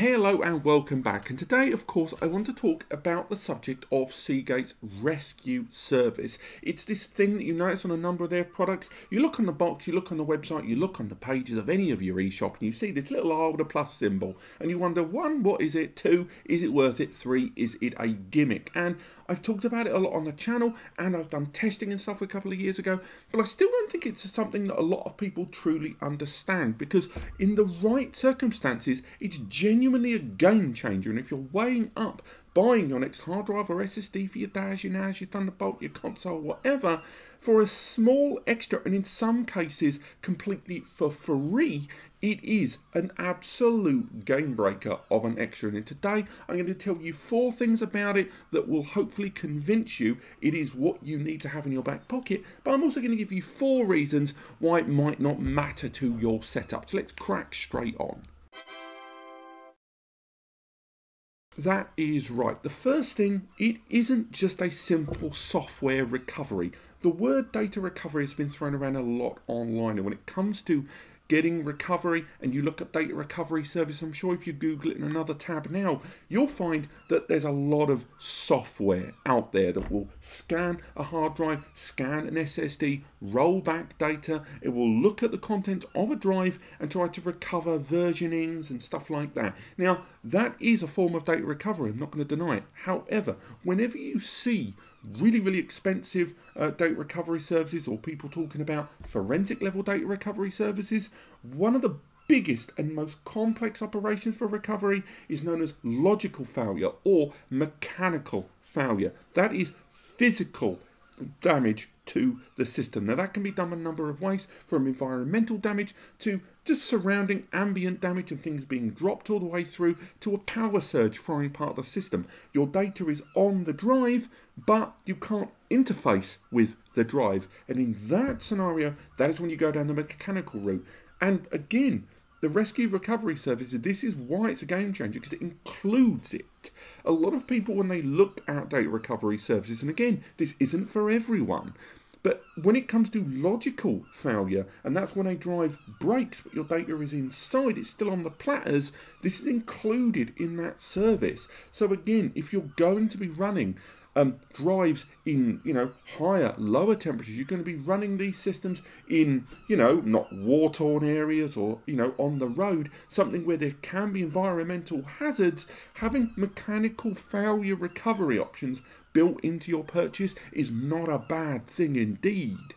Hello and welcome back and today of course I want to talk about the subject of Seagate's rescue service. It's this thing that notice on a number of their products. You look on the box, you look on the website, you look on the pages of any of your eShop and you see this little R with a plus symbol and you wonder one, what is it? Two, is it worth it? Three, is it a gimmick? And I've talked about it a lot on the channel and I've done testing and stuff a couple of years ago but I still don't think it's something that a lot of people truly understand because in the right circumstances it's genuinely a game changer. And if you're weighing up buying your next hard drive or SSD for your DAS, your NAS, your Thunderbolt, your console, whatever, for a small extra, and in some cases completely for free, it is an absolute game breaker of an extra. And today I'm going to tell you four things about it that will hopefully convince you it is what you need to have in your back pocket. But I'm also going to give you four reasons why it might not matter to your setup. So let's crack straight on. That is right. The first thing, it isn't just a simple software recovery. The word data recovery has been thrown around a lot online, and when it comes to getting recovery and you look at data recovery service, I'm sure if you Google it in another tab now, you'll find that there's a lot of software out there that will scan a hard drive, scan an SSD, roll back data. It will look at the content of a drive and try to recover versionings and stuff like that. Now, that is a form of data recovery. I'm not going to deny it. However, whenever you see really, really expensive uh, data recovery services or people talking about forensic level data recovery services, one of the biggest and most complex operations for recovery is known as logical failure or mechanical failure. That is physical damage to the system. Now that can be done a number of ways, from environmental damage to just surrounding ambient damage and things being dropped all the way through to a power surge frying part of the system. Your data is on the drive, but you can't interface with the drive. And in that scenario, that is when you go down the mechanical route. And again, the rescue recovery service, this is why it's a game changer because it includes it. A lot of people, when they look at data recovery services, and again, this isn't for everyone, but when it comes to logical failure, and that's when a drive breaks but your data is inside, it's still on the platters, this is included in that service. So again, if you're going to be running um, drives in you know higher lower temperatures you're going to be running these systems in you know not war torn areas or you know on the road something where there can be environmental hazards having mechanical failure recovery options built into your purchase is not a bad thing indeed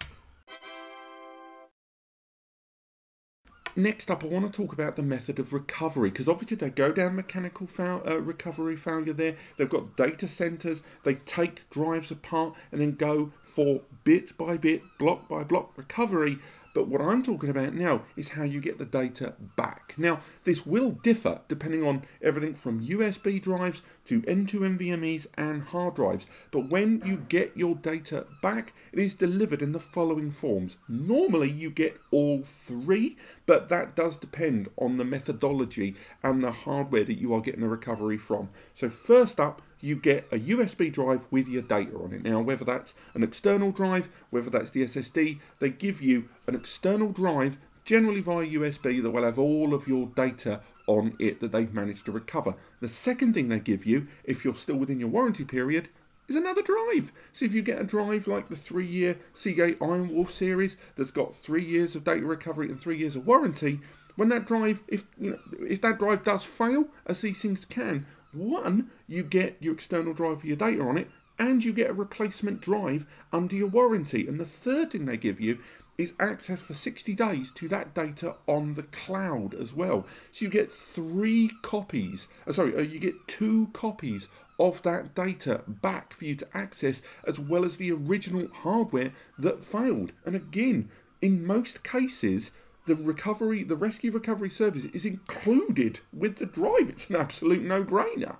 Next up, I want to talk about the method of recovery because obviously they go down mechanical fail, uh, recovery failure there. They've got data centers, they take drives apart and then go for bit by bit, block by block recovery but what I'm talking about now is how you get the data back. Now, this will differ depending on everything from USB drives to M.2 NVMEs and hard drives. But when you get your data back, it is delivered in the following forms. Normally, you get all three, but that does depend on the methodology and the hardware that you are getting the recovery from. So first up, you get a USB drive with your data on it. Now, whether that's an external drive, whether that's the SSD, they give you an external drive, generally via USB, that will have all of your data on it that they've managed to recover. The second thing they give you, if you're still within your warranty period, is another drive. So if you get a drive like the three-year Seagate IronWolf series that's got three years of data recovery and three years of warranty, when that drive, if you know, if that drive does fail, as these things can, one, you get your external drive for your data on it, and you get a replacement drive under your warranty. And the third thing they give you is access for 60 days to that data on the cloud as well. So you get three copies, uh, sorry, uh, you get two copies of that data back for you to access, as well as the original hardware that failed. And again, in most cases, the recovery, the rescue recovery service is included with the drive. It's an absolute no-brainer.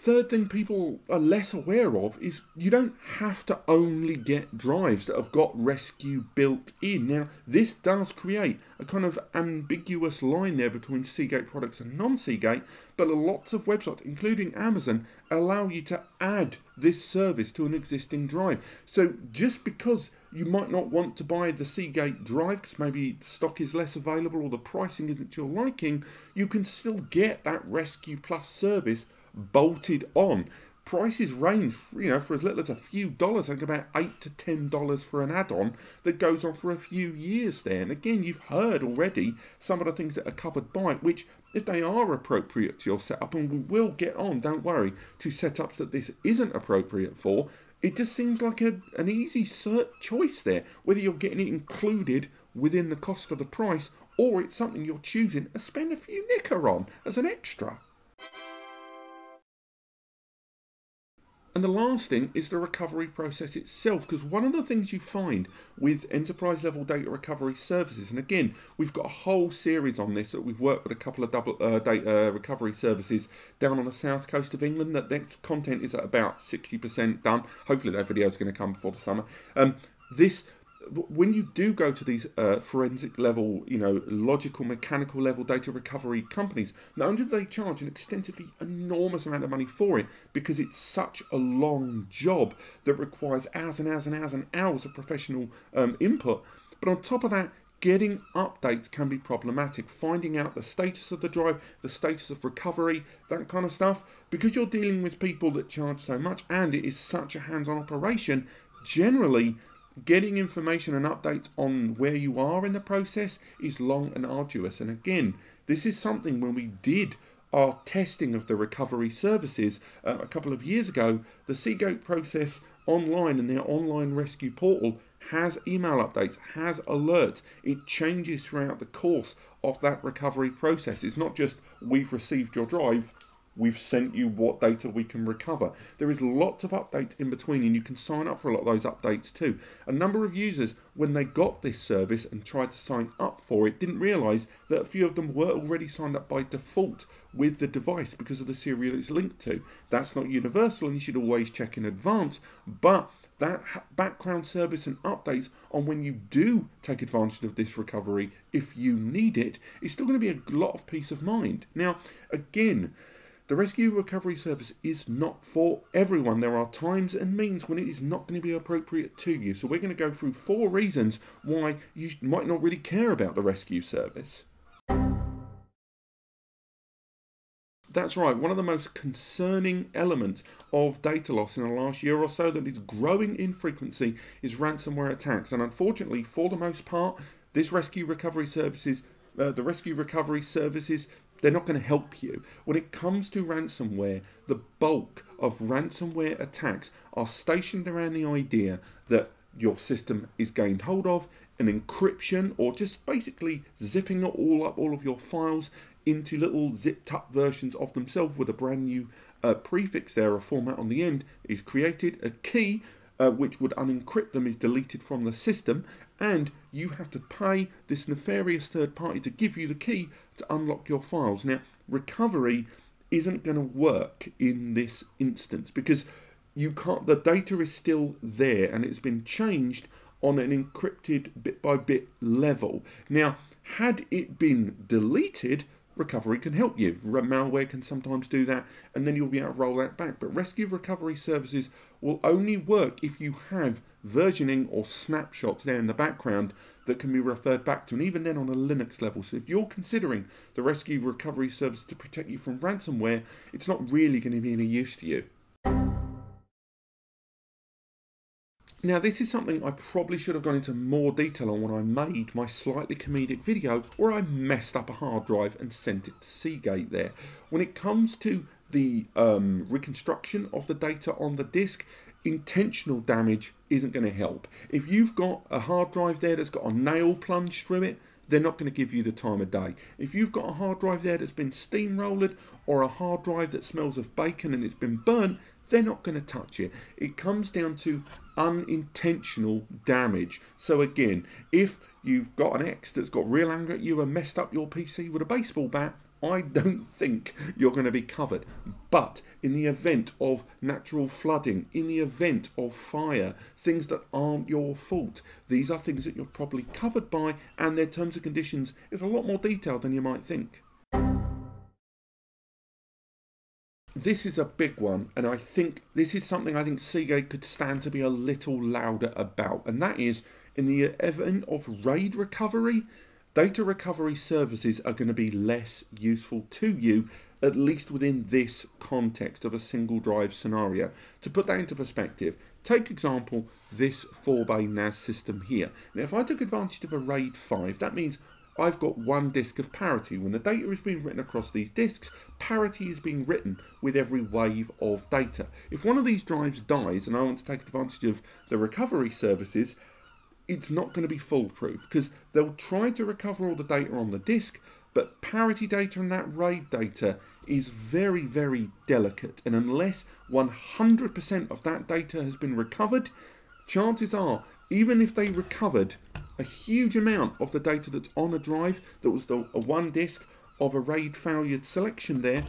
Third thing people are less aware of is you don't have to only get drives that have got rescue built in. Now, this does create a kind of ambiguous line there between Seagate products and non-Seagate, but lots of websites, including Amazon, allow you to add this service to an existing drive. So just because you might not want to buy the Seagate drive because maybe stock is less available or the pricing isn't to your liking, you can still get that Rescue Plus service bolted on. Prices range, you know, for as little as a few dollars, like about eight to ten dollars for an add-on that goes on for a few years there. And again, you've heard already some of the things that are covered by it, which if they are appropriate to your setup, and we will get on, don't worry, to setups that this isn't appropriate for, it just seems like a, an easy cert choice there, whether you're getting it included within the cost of the price or it's something you're choosing to spend a few nicker on as an extra. And the last thing is the recovery process itself, because one of the things you find with enterprise level data recovery services, and again, we've got a whole series on this that we've worked with a couple of double uh, data recovery services down on the south coast of England. That next content is at about 60% done. Hopefully, that video is going to come before the summer. Um, this when you do go to these uh, forensic level, you know, logical, mechanical level data recovery companies, not only do they charge an extensively enormous amount of money for it because it's such a long job that requires hours and hours and hours and hours of professional um, input, but on top of that, getting updates can be problematic. Finding out the status of the drive, the status of recovery, that kind of stuff, because you're dealing with people that charge so much and it is such a hands on operation, generally getting information and updates on where you are in the process is long and arduous. And again, this is something when we did our testing of the recovery services uh, a couple of years ago, the Seagate process online and their online rescue portal has email updates, has alerts. It changes throughout the course of that recovery process. It's not just we've received your drive, we've sent you what data we can recover. There is lots of updates in between and you can sign up for a lot of those updates too. A number of users, when they got this service and tried to sign up for it, didn't realise that a few of them were already signed up by default with the device because of the serial it's linked to. That's not universal and you should always check in advance, but that background service and updates on when you do take advantage of this recovery, if you need it, is still going to be a lot of peace of mind. Now, again, the rescue recovery service is not for everyone. There are times and means when it is not going to be appropriate to you. So we're going to go through four reasons why you might not really care about the rescue service. That's right, one of the most concerning elements of data loss in the last year or so that is growing in frequency is ransomware attacks. And unfortunately, for the most part, this rescue recovery services, uh, the rescue recovery services they're not going to help you. When it comes to ransomware, the bulk of ransomware attacks are stationed around the idea that your system is gained hold of, an encryption, or just basically zipping it all up all of your files into little zipped up versions of themselves with a brand new uh, prefix there, a format on the end is created, a key uh, which would unencrypt them is deleted from the system, and you have to pay this nefarious third party to give you the key to unlock your files. Now, recovery isn't going to work in this instance because you can't the data is still there and it's been changed on an encrypted bit by bit level. Now, had it been deleted, recovery can help you. Malware can sometimes do that, and then you'll be able to roll that back. But rescue recovery services will only work if you have versioning or snapshots there in the background that can be referred back to, and even then on a Linux level. So if you're considering the rescue recovery service to protect you from ransomware, it's not really going to be any use to you. Now this is something I probably should have gone into more detail on when I made my slightly comedic video where I messed up a hard drive and sent it to Seagate there. When it comes to the um, reconstruction of the data on the disk, intentional damage isn't going to help. If you've got a hard drive there that's got a nail plunged through it, they're not going to give you the time of day. If you've got a hard drive there that's been steamrolled or a hard drive that smells of bacon and it's been burnt, they're not going to touch it. It comes down to unintentional damage. So again, if you've got an ex that's got real anger at you and messed up your PC with a baseball bat, I don't think you're going to be covered. But in the event of natural flooding, in the event of fire, things that aren't your fault, these are things that you're probably covered by, and their terms and conditions is a lot more detailed than you might think. this is a big one, and I think this is something I think Seagate could stand to be a little louder about, and that is in the event of RAID recovery, data recovery services are going to be less useful to you, at least within this context of a single drive scenario. To put that into perspective, take example this 4-bay NAS system here. Now if I took advantage of a RAID 5, that means I've got one disk of parity. When the data is being written across these disks, parity is being written with every wave of data. If one of these drives dies and I want to take advantage of the recovery services, it's not going to be foolproof because they'll try to recover all the data on the disk, but parity data and that RAID data is very, very delicate. And unless 100% of that data has been recovered, chances are, even if they recovered a huge amount of the data that's on a drive that was the a one disk of a RAID failure selection there,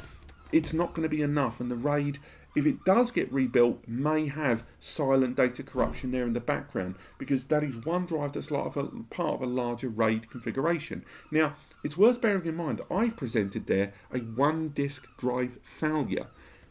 it's not going to be enough. And the RAID, if it does get rebuilt, may have silent data corruption there in the background because that is one drive that's part of a larger RAID configuration. Now, it's worth bearing in mind I've presented there a one disk drive failure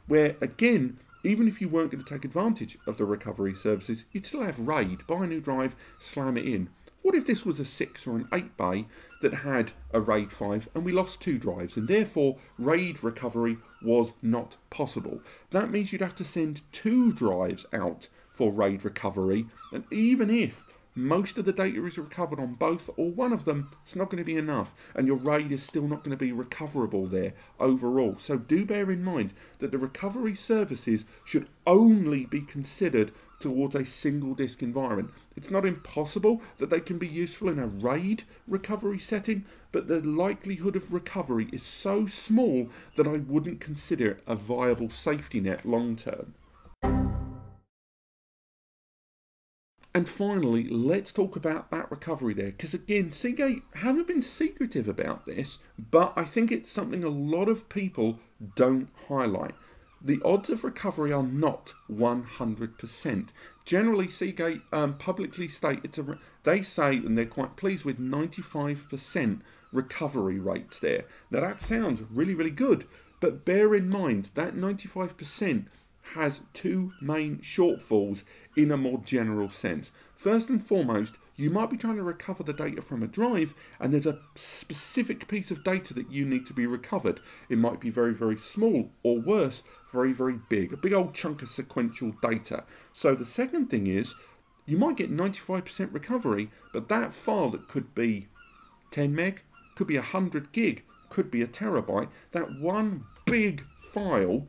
where again even if you weren't going to take advantage of the recovery services, you'd still have RAID, buy a new drive, slam it in. What if this was a 6 or an 8 bay that had a RAID 5 and we lost two drives and therefore RAID recovery was not possible? That means you'd have to send two drives out for RAID recovery and even if most of the data is recovered on both or one of them, it's not going to be enough. And your RAID is still not going to be recoverable there overall. So do bear in mind that the recovery services should only be considered towards a single disk environment. It's not impossible that they can be useful in a RAID recovery setting, but the likelihood of recovery is so small that I wouldn't consider it a viable safety net long term. And finally, let's talk about that recovery there. Because again, Seagate haven't been secretive about this, but I think it's something a lot of people don't highlight. The odds of recovery are not 100%. Generally, Seagate um, publicly state it's a. They say, and they're quite pleased with 95% recovery rates there. Now that sounds really, really good, but bear in mind that 95% has two main shortfalls in a more general sense. First and foremost, you might be trying to recover the data from a drive and there's a specific piece of data that you need to be recovered. It might be very, very small or worse, very, very big, a big old chunk of sequential data. So the second thing is you might get 95% recovery, but that file that could be 10 meg, could be 100 gig, could be a terabyte, that one big file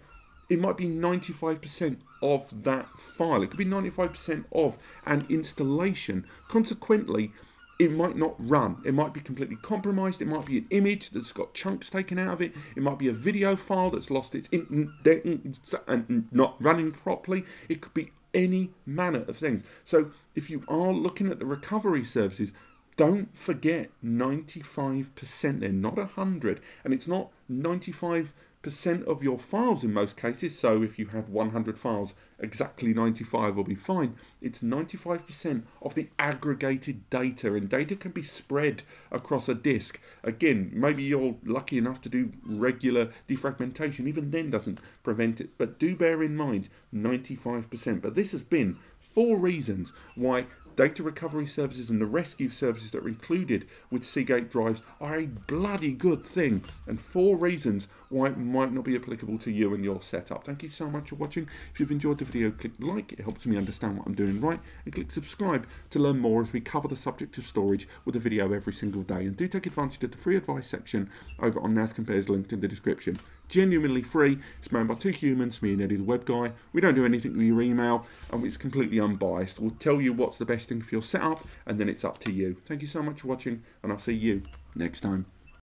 it might be 95% of that file. It could be 95% of an installation. Consequently, it might not run. It might be completely compromised. It might be an image that's got chunks taken out of it. It might be a video file that's lost its and not running properly. It could be any manner of things. So if you are looking at the recovery services, don't forget 95%. They're not 100. And it's not 95 percent of your files in most cases. So if you had 100 files, exactly 95 will be fine. It's 95% of the aggregated data, and data can be spread across a disk. Again, maybe you're lucky enough to do regular defragmentation, even then doesn't prevent it. But do bear in mind 95%. But this has been four reasons why data recovery services and the rescue services that are included with Seagate drives are a bloody good thing, and four reasons why it might not be applicable to you and your setup. Thank you so much for watching. If you've enjoyed the video, click like, it helps me understand what I'm doing right, and click subscribe to learn more as we cover the subject of storage with a video every single day. And do take advantage of the free advice section over on NASCompares linked in the description genuinely free. It's made by two humans, me and Eddie the web guy. We don't do anything with your email and it's completely unbiased. We'll tell you what's the best thing for your setup and then it's up to you. Thank you so much for watching and I'll see you next time.